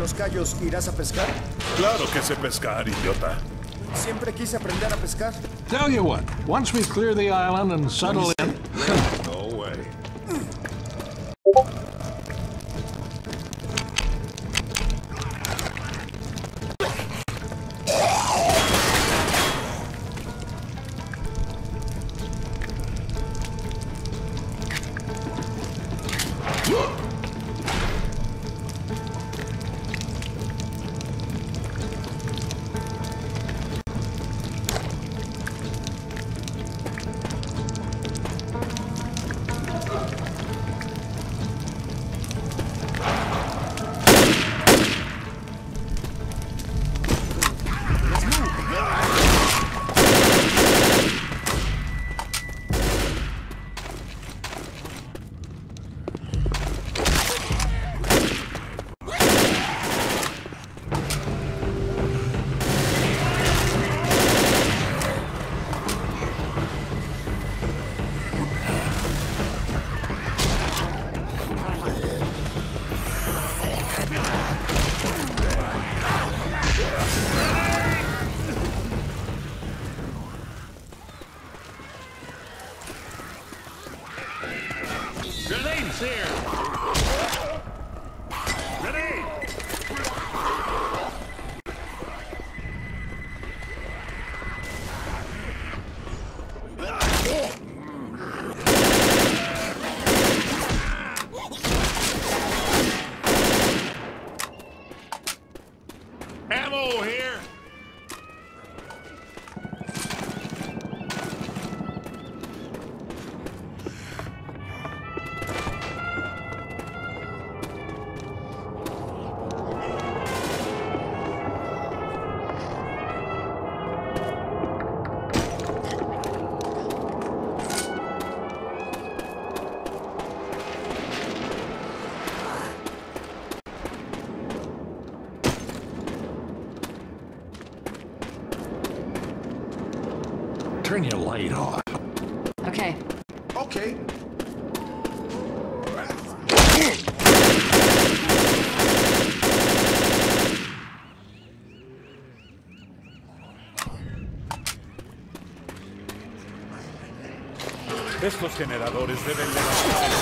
los callos, ¿irás a pescar? Claro que sé pescar, idiota. Siempre quise aprender a pescar. Tell you what, once we clear the island and settle in... Turn your light on. Okay. Ok. Estos generadores deben levantar.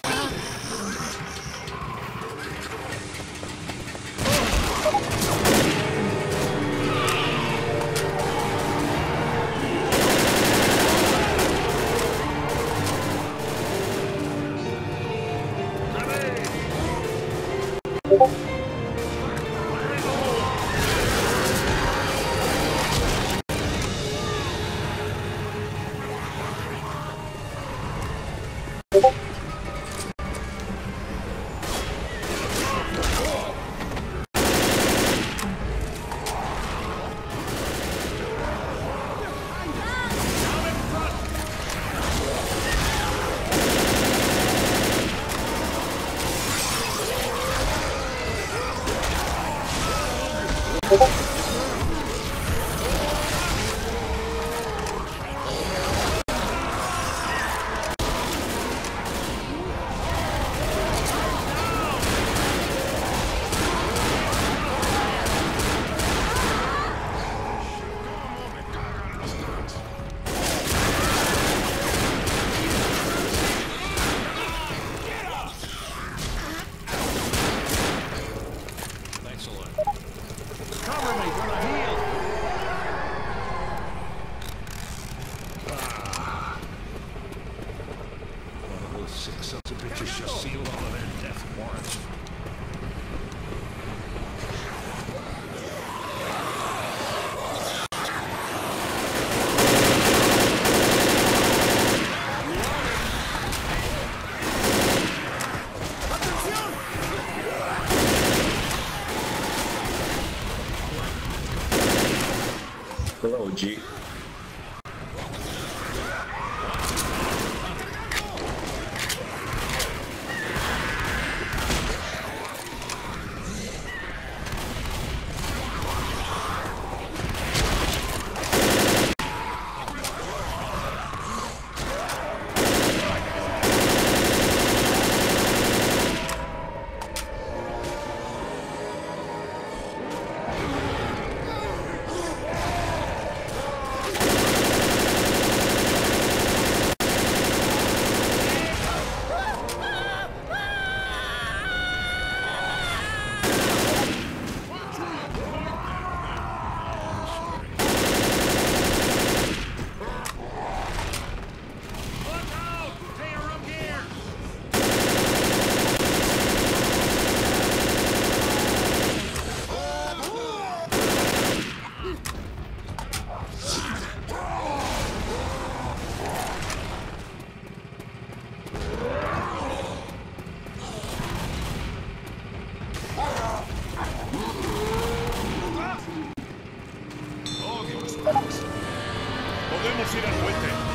Podemos ir al puente.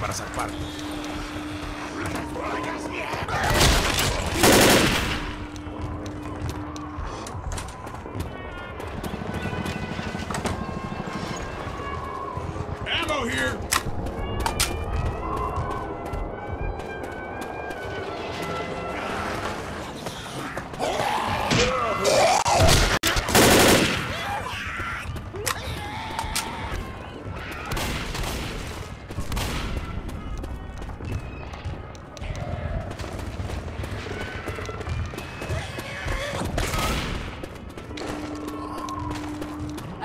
para zarpar.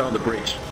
On the bridge.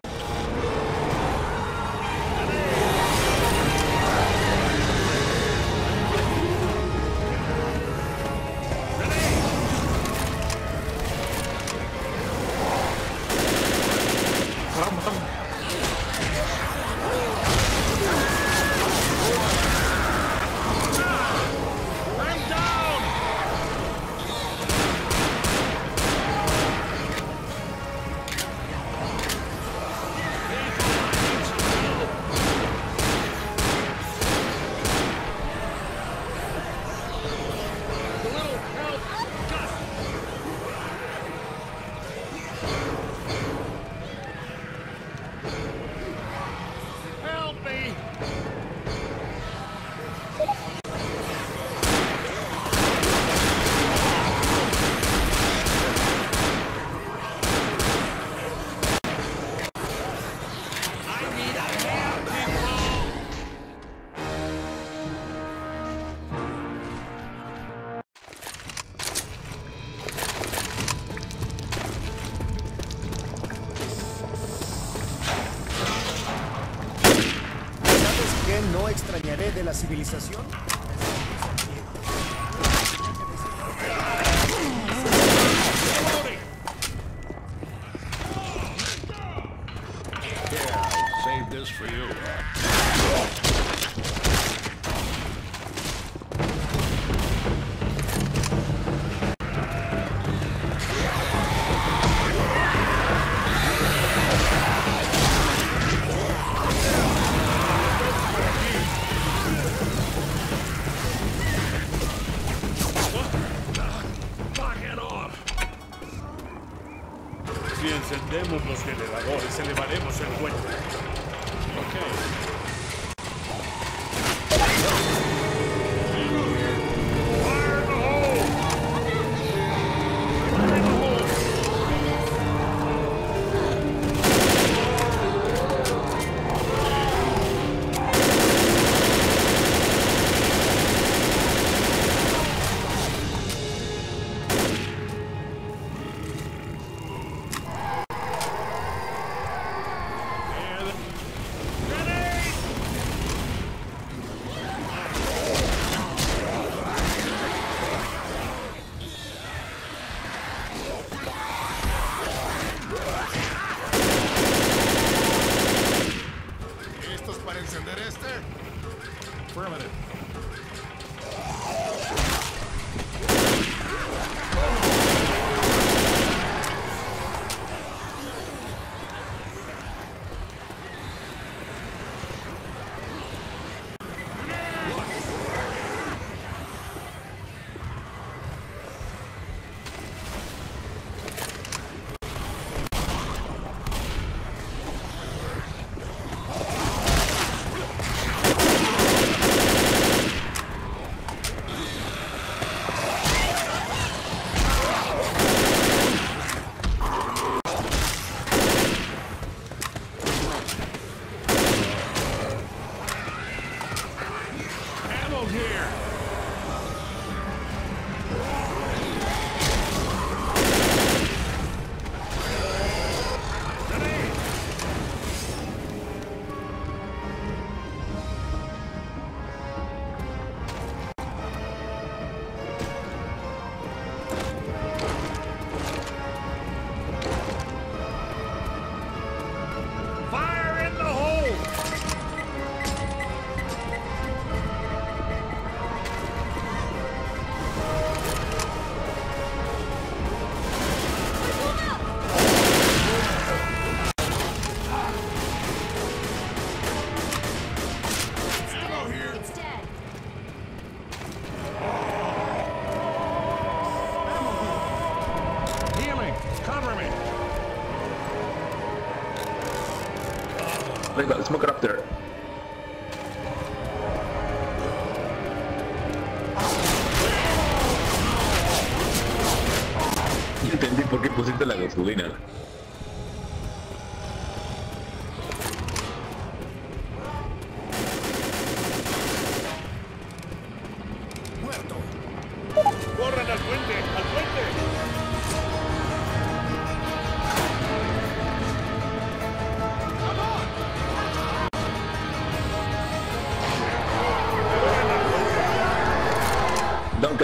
no extrañaré de la civilización?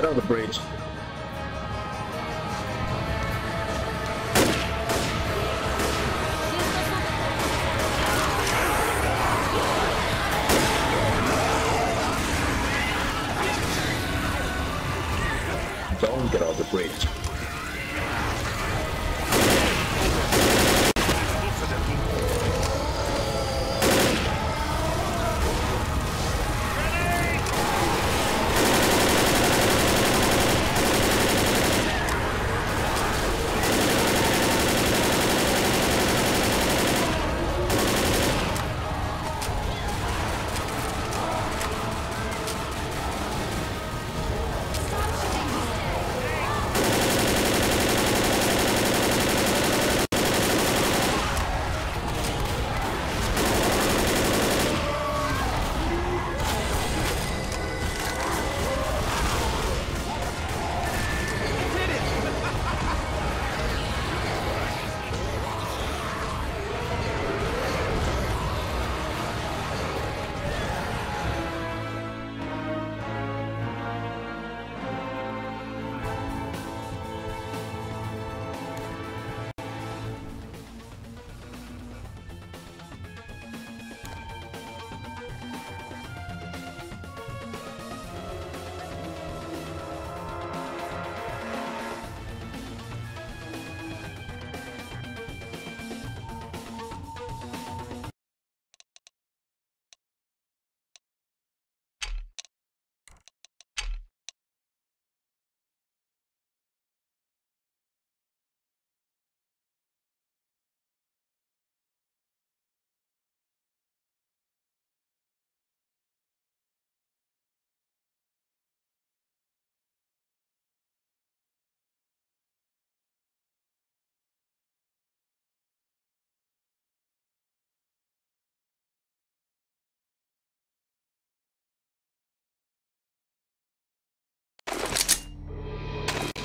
get on the bridge.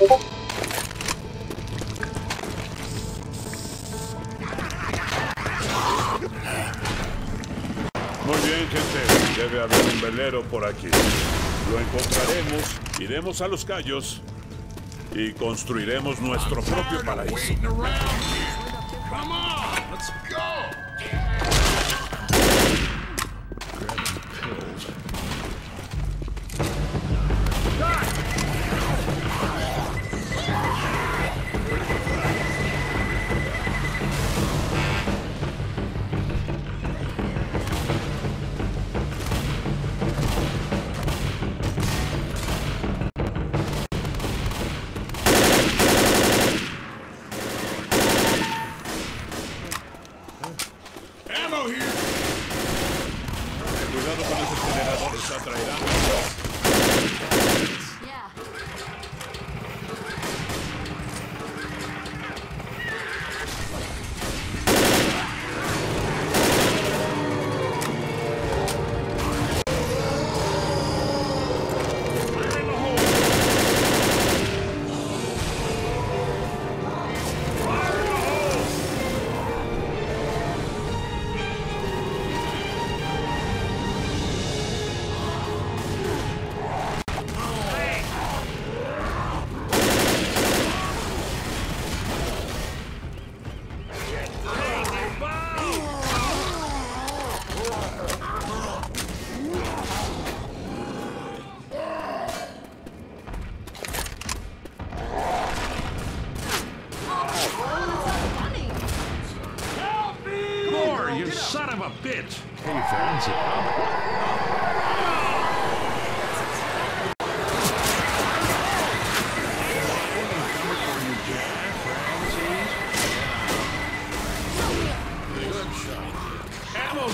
Muy bien, gente. Debe haber un velero por aquí. Lo encontraremos, iremos a los callos y construiremos nuestro propio paraíso.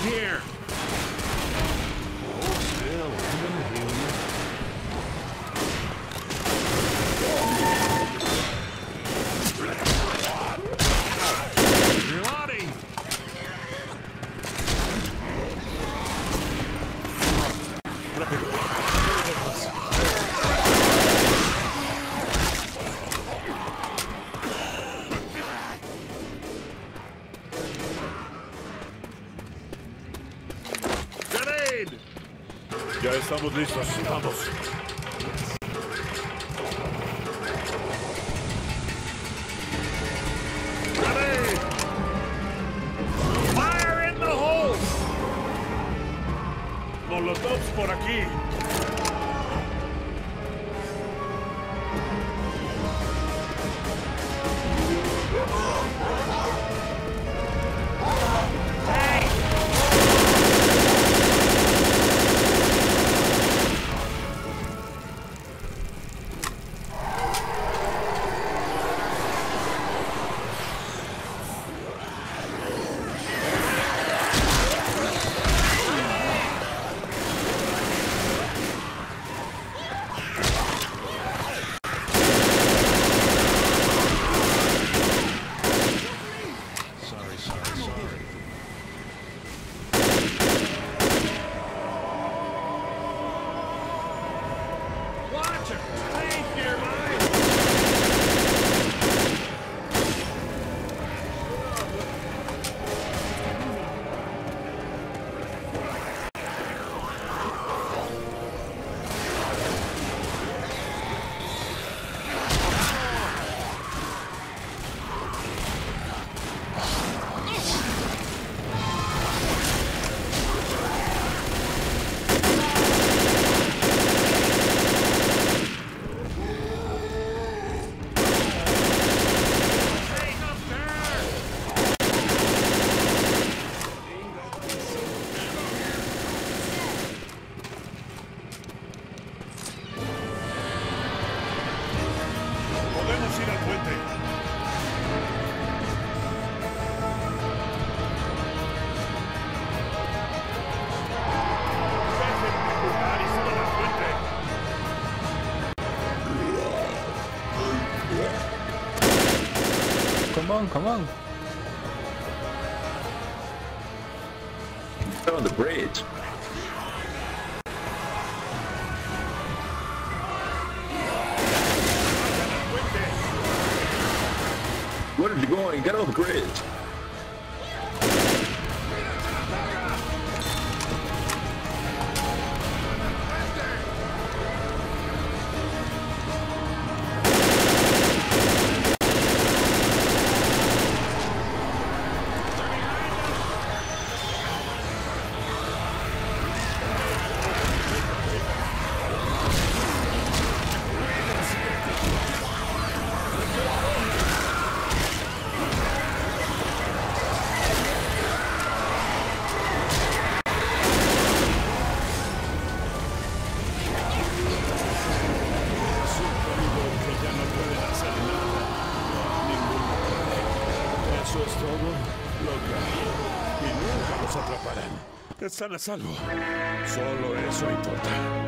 Here. Estamos listos. Vamos. On, come on. On the bridge. Where are you going? Get on the bridge. Todo lo que. Y nunca los atraparán. Están a salvo. Solo eso importa.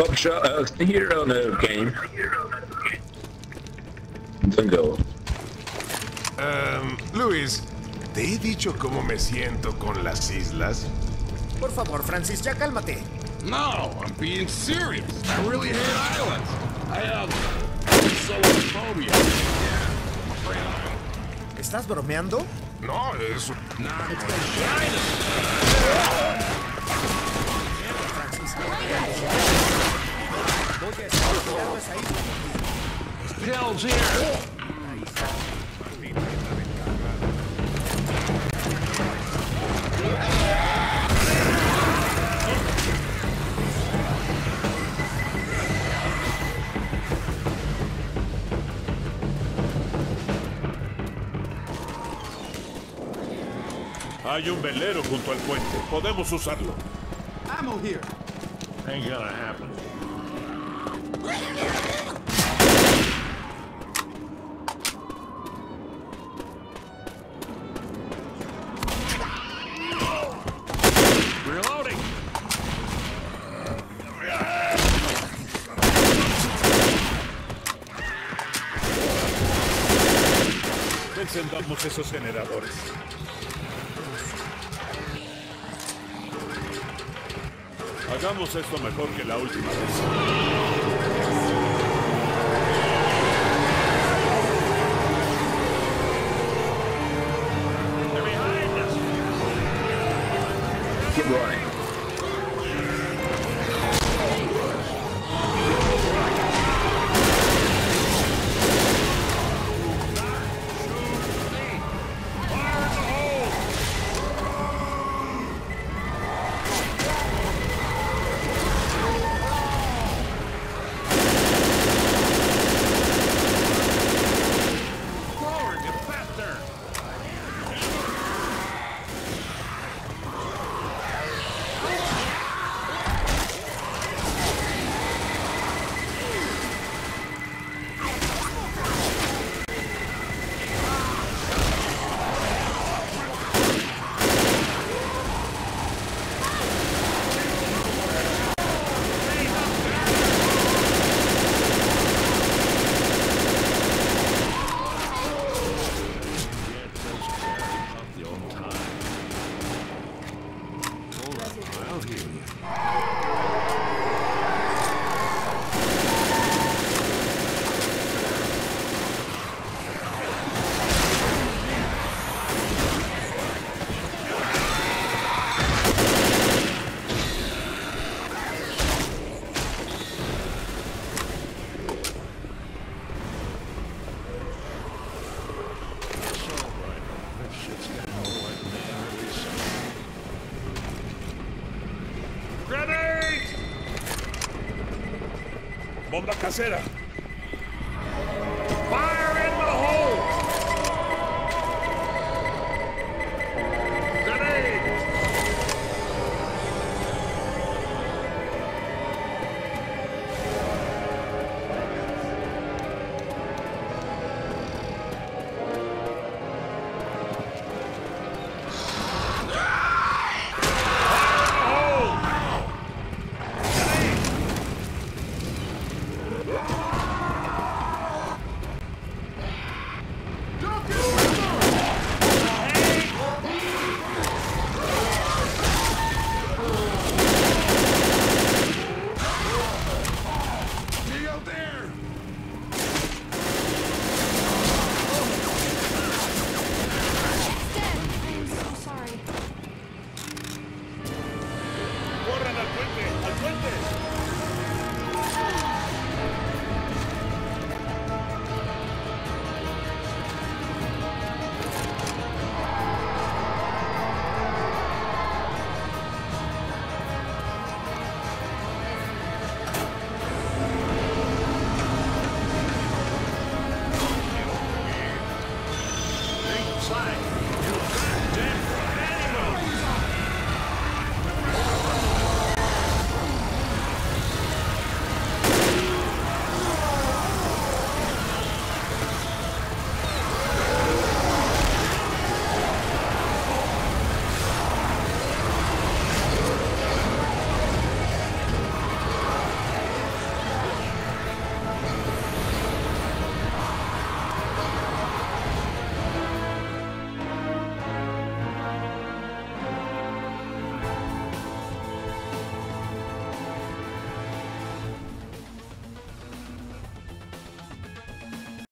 Buckshot, uh, on the game. Don't go. Em, Luis, ¿te he dicho cómo me siento con las islas? Por favor, Francis, ya cálmate. No, I'm being serious. I really hate islands. I, um... Phobia. ¿Estás bromeando? No, es... Voy a ahí. Pills here. Hay un velero junto al puente. Podemos usarlo. Ain't gonna happen. Hagamos esto mejor que la última vez. ¡Bomba casera!